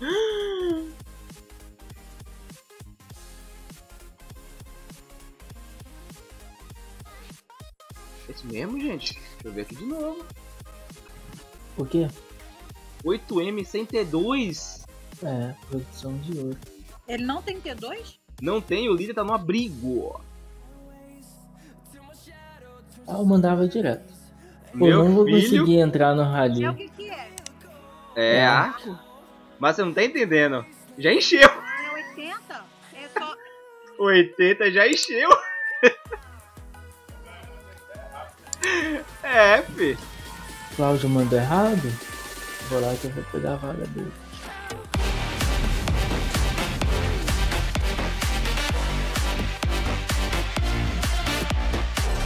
Esse mesmo, gente? Deixa eu ver aqui de novo. O quê? 8M sem T2. É, produção de ouro. Ele não tem T2? Não tem, o líder tá no abrigo. Ah, eu mandava direto. Pô, Meu não vou filho conseguir entrar no rally. É o que que é? é É. arco. Mas você não tá entendendo. Já encheu. É 80? É só... 80 já encheu. é, fi. Cláudio mandou errado? Vou lá que eu vou pegar a vaga dele.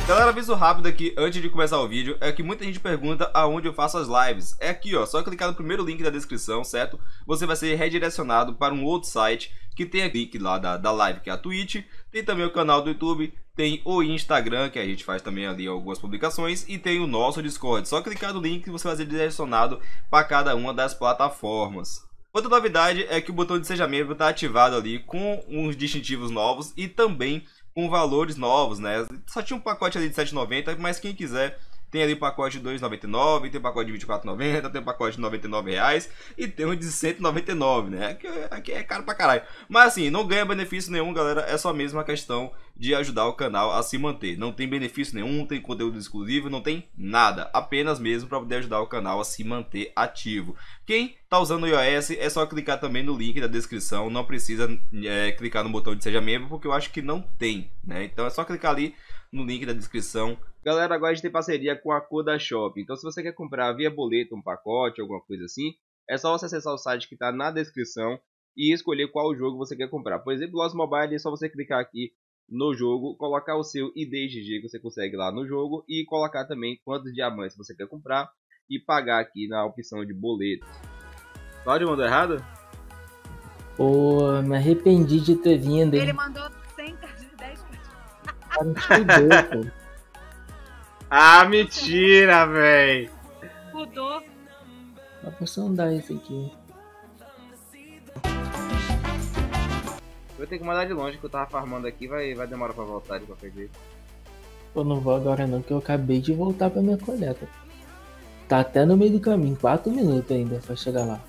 Galera, aviso rápido aqui antes de começar o vídeo é que muita gente pergunta aonde eu faço as lives. É aqui, ó, só clicar no primeiro link da descrição, certo? Você vai ser redirecionado para um outro site que tem aqui link lá da, da live, que é a Twitch. Tem também o canal do YouTube, tem o Instagram, que a gente faz também ali algumas publicações, e tem o nosso Discord. Só clicar no link que você vai ser direcionado para cada uma das plataformas. Outra novidade é que o botão de Seja Membro está ativado ali com uns distintivos novos e também com valores novos, né? Só tinha um pacote ali de 7,90, mas quem quiser tem ali o pacote de 2,99, tem o pacote de 24,90, tem o pacote de 99 reais e tem um de 199, né? Aqui, aqui é caro pra caralho. Mas assim, não ganha benefício nenhum, galera. É só mesmo a questão de ajudar o canal a se manter. Não tem benefício nenhum, não tem conteúdo exclusivo, não tem nada. Apenas mesmo para poder ajudar o canal a se manter ativo. Quem tá usando o iOS é só clicar também no link da descrição. Não precisa é, clicar no botão de seja membro, porque eu acho que não tem, né? Então é só clicar ali no link da descrição. Galera, agora a gente tem parceria com a Coda Shop. Então se você quer comprar via boleto um pacote, alguma coisa assim, é só você acessar o site que está na descrição e escolher qual jogo você quer comprar. Por exemplo, Lost Mobile é só você clicar aqui no jogo, colocar o seu ID GG que você consegue lá no jogo e colocar também quantos diamantes você quer comprar e pagar aqui na opção de boleto. Cláudio mandou errado? Pô, me arrependi de ter vindo, Ele hein? mandou 100 cartas, 10 cartas. Cara, pô. Ah, mentira, véi! Mudou. Dá pra você andar esse aqui. Vou ter que mandar de longe que eu tava farmando aqui, vai, vai demorar pra voltar de qualquer jeito. Pô, não vou agora não, que eu acabei de voltar pra minha coleta. Tá até no meio do caminho, 4 minutos ainda pra chegar lá.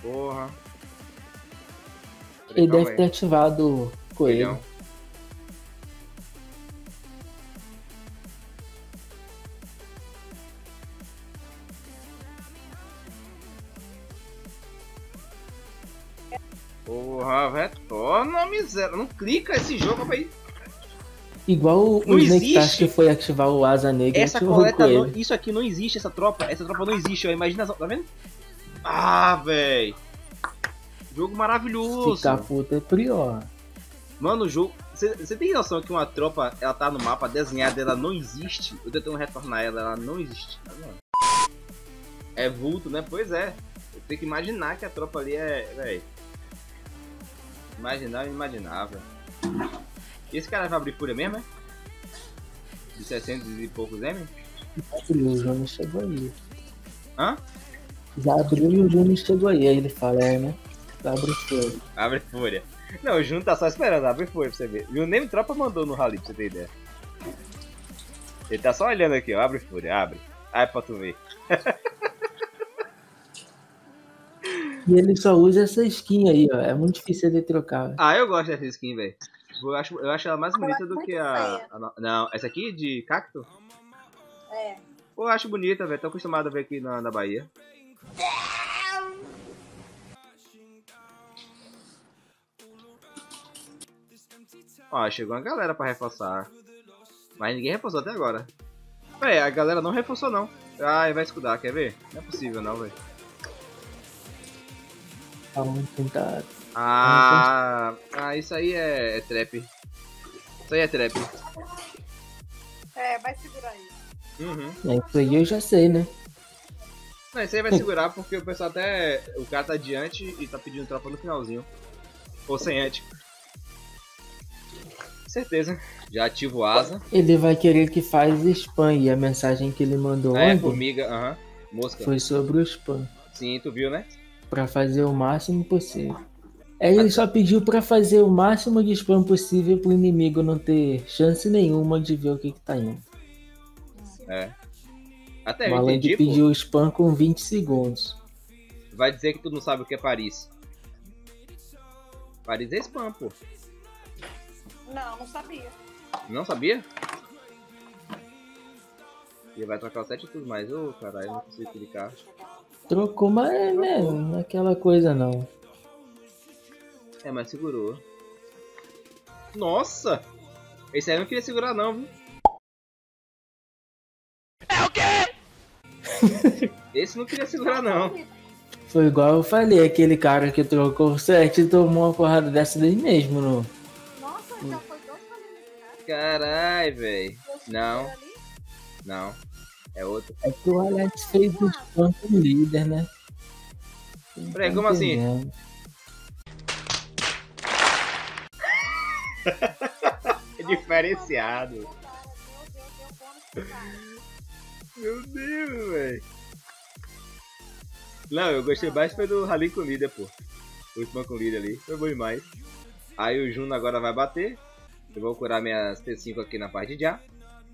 Porra. Ele deve ter ativado o coelho. Porra, retorna, miséria. Não clica esse jogo, vai. Igual o, o Snake que foi ativar o Asa Negra Essa coleta, não, isso aqui não existe, essa tropa. Essa tropa não existe, ó. Imagina só, tá vendo? Ah, véi. Jogo maravilhoso. Ficar puta é pior. Mano, o jogo. Você tem noção que uma tropa, ela tá no mapa, desenhada, ela não existe? Eu tentando retornar ela, ela não existe. Tá vendo? É vulto, né? Pois é. Eu tenho que imaginar que a tropa ali é. Véi. Imaginar. E esse cara vai abrir fúria mesmo, é? De 600 e poucos M? Abriu, o Júnior chegou aí. Hã? Já abriu e o Júnior chegou aí. Aí ele fala, é, né? Abre fogo. Abre fúria. Não, o Juno tá só esperando, abre fúria pra você ver. E o Name Tropa mandou no rally pra você ter ideia. Ele tá só olhando aqui, ó. Abre fúria, abre. Ai pra tu ver. E ele só usa essa skin aí, ó. É muito difícil de trocar. Ah, eu gosto dessa skin, velho. Eu acho, eu acho ela mais bonita do que a, a Não, essa aqui de cacto? É. Pô, eu acho bonita, velho. Tô acostumado a ver aqui na, na Bahia. Ó, chegou uma galera pra reforçar. Mas ninguém reforçou até agora. Véi, a galera não reforçou não. Ah, vai escudar, quer ver? Não é possível não, velho. Tá muito tentado. Ah, ah, isso aí é, é trap. Isso aí é trap. É, vai segurar aí. Uhum. É, isso aí eu já sei, né? Não, isso aí vai segurar porque o pessoal até. O cara tá adiante e tá pedindo tropa no finalzinho. Ou sem antes. Certeza. Já ativo o asa. Ele vai querer que faz spam e a mensagem que ele mandou É, ontem formiga, aham. Mosca. foi sobre o spam. Sim, tu viu, né? Pra fazer o máximo possível. Ele só pediu pra fazer o máximo de spam possível pro inimigo não ter chance nenhuma de ver o que, que tá indo. É. Até o eu entendi, pô. pediu o spam com 20 segundos. Vai dizer que tu não sabe o que é Paris. Paris é spam, pô. Não, não sabia. Não sabia? E vai trocar o 7 e tudo mais. Ô, caralho, não consigo clicar. Trocou, mas né, não é aquela coisa não. É, mas segurou. Nossa! Esse aí eu não queria segurar não, viu? É o quê? Esse não queria segurar não. Foi igual eu falei, aquele cara que trocou o 7 tomou uma porrada dessa daí mesmo. No... Já foi dois Caralho, velho. Não, não. É outro. É que o Alex fez o spam com o líder, né? Peraí, tô como assim? É diferenciado. Meu Deus, velho. Não, eu gostei mais foi do Rally com líder, pô. O spam com líder ali. Foi bom demais. Aí o Juno agora vai bater. Eu vou curar minhas T5 aqui na parte de A.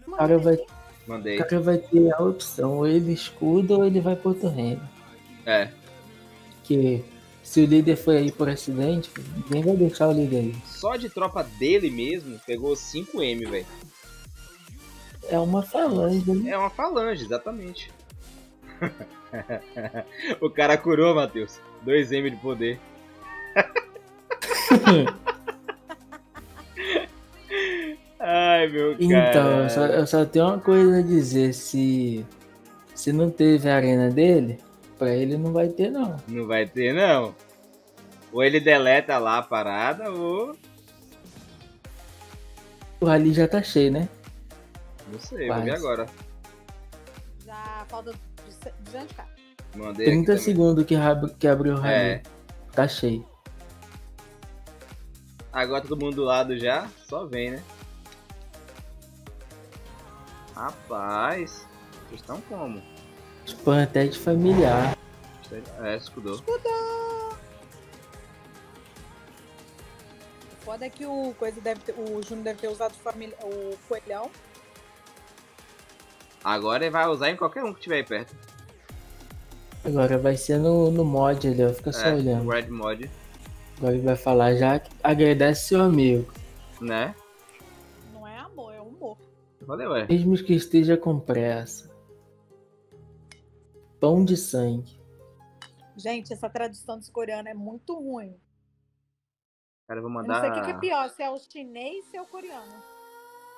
O cara vai, Mandei. o cara vai ter a opção, ou ele escuda ou ele vai pro outro reino. É. Que se o líder foi aí por acidente, ninguém vai deixar o líder aí. Só de tropa dele mesmo, pegou 5M, velho. É uma falange, né? É uma falange, exatamente. o cara curou, Matheus. 2M de poder. Ai, meu cara. Então, eu só, eu só tenho uma coisa a dizer, se, se não teve a arena dele, pra ele não vai ter não. Não vai ter, não. Ou ele deleta lá a parada, ou. O rally já tá cheio, né? Não sei, vou ver agora. Já falta 200k. Mandei aqui 30 também. segundos que, que abriu o rally. É. Tá cheio. Agora todo mundo do lado já, só vem, né? Rapaz, vocês estão como? Até de familiar. É, escudou. O foda é que o, coisa deve ter, o Júnior deve ter usado família, o coelhão. Agora ele vai usar em qualquer um que tiver aí perto. Agora vai ser no, no mod ali, ó. Fica só É, olhando. Red Mod, Agora ele vai falar já que agradece seu amigo. né? Valeu, é. Mesmo que esteja com pressa. Pão de sangue. Gente, essa tradução desse coreano é muito ruim. Cara, eu vou Eu mandar. não sei o que, é pior, se é o chinês ou se é o coreano.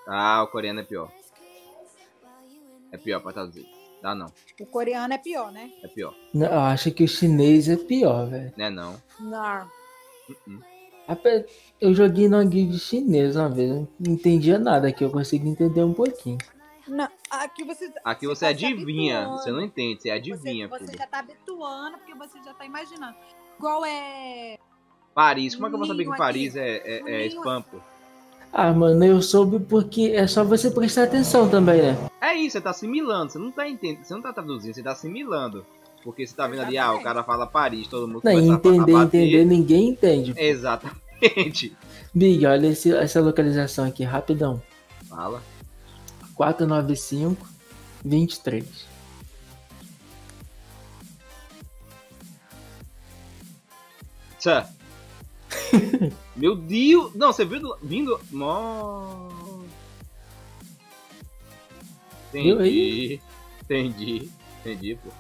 Ah, o coreano é pior. É pior pra traduzir. Dá não, O coreano é pior, né? é pior. Não, eu acho que o chinês é pior, velho. Né não. Não. Uh-uh. Ape- Eu joguei no guild chinês uma vez, não entendia nada, aqui eu consegui entender um pouquinho. Não, aqui você. Aqui você tá se adivinha, você não entende, você Você, adivinha. você filho. já tá habituando, porque você já tá imaginando. Qual é. Paris, como é que eu vou saber que Paris aqui. é, é, é spam, pô? Ah, mano, eu soube porque é só você prestar atenção também, né? É isso, você tá assimilando, você não tá entendendo, você não tá traduzindo, você tá assimilando. Porque você tá vendo ali, ah, o cara fala Paris, todo mundo Não, entender, a bater. entender, ninguém entende. Exatamente. Big, olha esse- essa localização aqui, rapidão. Fala. 495 23. Tchã. Meu Deus! Não, você viu do... vindo. Nossa. Viu Entendi. Entendi. Entendi, pô.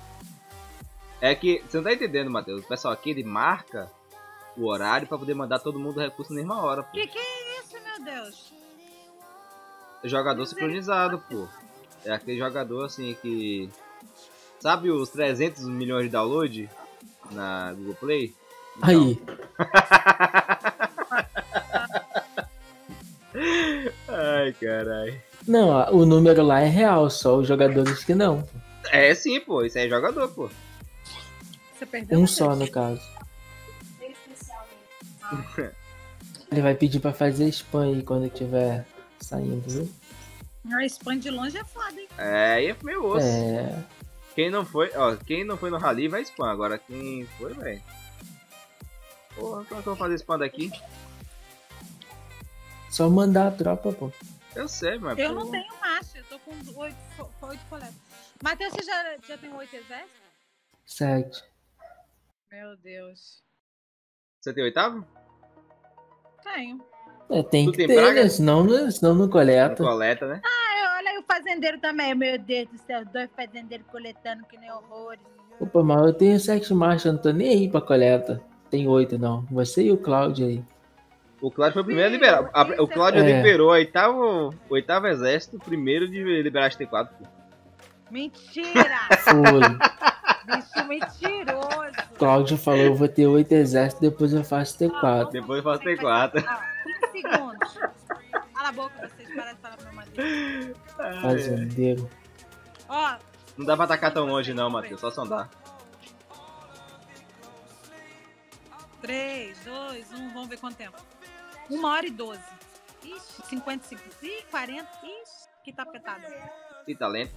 É que você não tá entendendo, Matheus. O pessoal aqui ele marca o horário pra poder mandar todo mundo o recurso na mesma hora, pô. Que que é isso, meu Deus? Jogador sincronizado, pô. É aquele jogador assim que. Sabe os 300 milhões de download na Google Play? Então, Aí, Ai, caralho. não, ó, o número lá é real, só os jogadores que não. É sim, pô. Isso aí é jogador, pô. Um só, no caso. Ele vai pedir pra fazer spam aí quando tiver saindo, viu? A spam de longe é foda, hein? É, aí é meu osso. É. Quem não foi, ó, quem não foi no rally vai spam. Agora quem foi, velho. Porra, como é que eu vou fazer spam daqui? Só mandar a tropa, pô. Eu sei, mas. Eu pô, não tenho marcha, eu tô com oito, com oito coletas. Matheus, você já, já tem oito exércitos? Sete. Meu Deus. Você tem oitavo? Tenho. É, tem Tu que tem ter, praga? né? Senão, não- senão não Não coleta. coleta, né? Ah, olha aí o fazendeiro também. Meu Deus do céu, dois fazendeiros coletando que nem horrores. Opa, mas eu tenho sete marchas, eu não tô nem aí pra coleta. Tem oito, não. Você e o Cláudio aí. O Cláudio foi o primeiro a liberar. A- o Cláudio é- liberou o oitavo, o oitavo exército, o primeiro de liberar as T4. pô. Mentira! Foi. Bicho mentiroso. Cláudio falou, eu vou ter oito exércitos, depois eu faço T4. Depois eu faço T4. Ah, 15 segundos. Cala a boca, vocês param de falar meu marido. Fazendeiro. Ó, Não dá pra atacar tão longe não, Matheus. Só sondar. 3, 2, 1, vamos ver quanto tempo. 1 hora e 12. Ixi, 50 segundos. Ih, 40. Ixi, que tapetada. Ih, tá lento.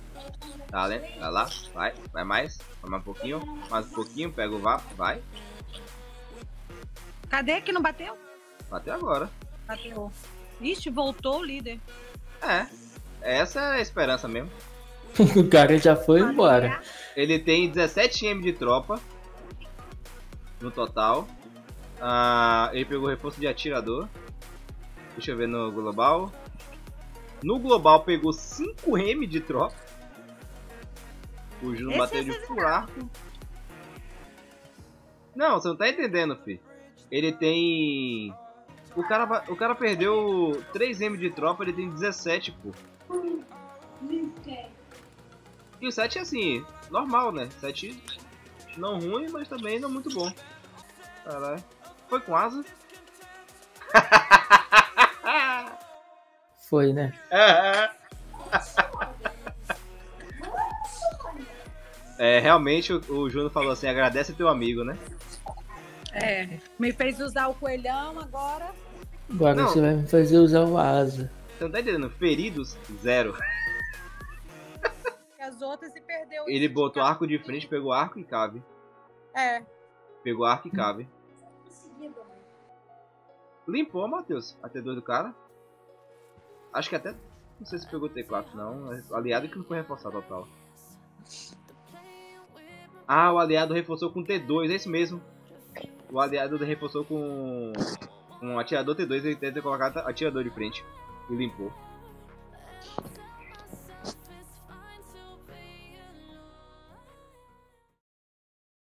Tá lento. Vai lá. Vai. Vai mais. Vai mais um pouquinho. Mais um pouquinho. Pega o vapo. Vai. Cadê que não bateu? Bateu agora. Bateu. Ixi, voltou o líder. É. Essa é a esperança mesmo. o cara já foi embora. Ele tem 17 M de tropa. No total. Ah, ele pegou reforço de atirador. Deixa eu ver no global. No global pegou 5 M de tropa. O Juno bateu de esse full arco. Não, você não tá entendendo, fi. Ele tem. O cara, o cara perdeu 3 M de tropa, ele tem 17, pô. E o 7 é assim, normal, né? 7 não ruim, mas também não muito bom. Caralho. Foi com asa? Foi, né? É, realmente o, o Juno falou assim, agradece teu amigo, né? É. Me fez usar o coelhão agora. Agora Não. você vai me fazer usar o asa. Você não tá entendendo? Feridos, zero. As outras e perdeu. Ele botou cada- arco de frente, pegou arco e cabe. É. Pegou arco e cabe. Limpou, Matheus, a T2 do cara. Acho que até. Não sei se pegou T4, não. Aliado que não foi reforçado total. Ah, o aliado reforçou com T2, é isso mesmo. O aliado reforçou com. Com atirador T2, ele tenta colocar atirador de frente. E limpou.